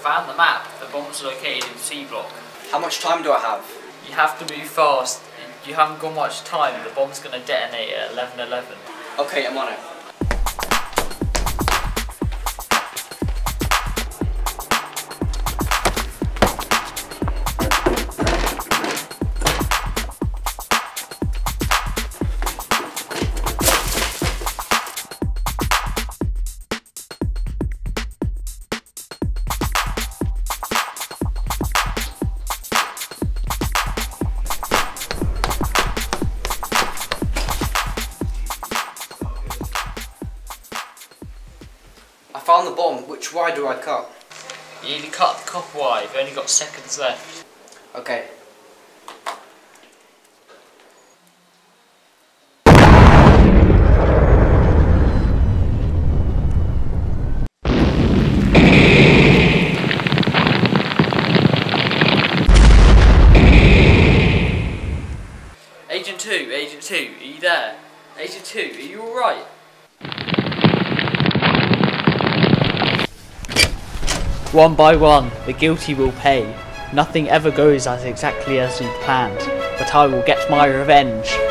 found the map. The bomb's located in C block. How much time do I have? You have to move fast. You haven't got much time. The bomb's gonna detonate at 11:11. Okay, I'm on it. Found the bomb. Which wire do I cut? You need to cut the copper wire. You've only got seconds left. Okay. Agent two, Agent two, are you there? Agent two, are you alright? One by one, the guilty will pay. Nothing ever goes as exactly as we planned, but I will get my revenge.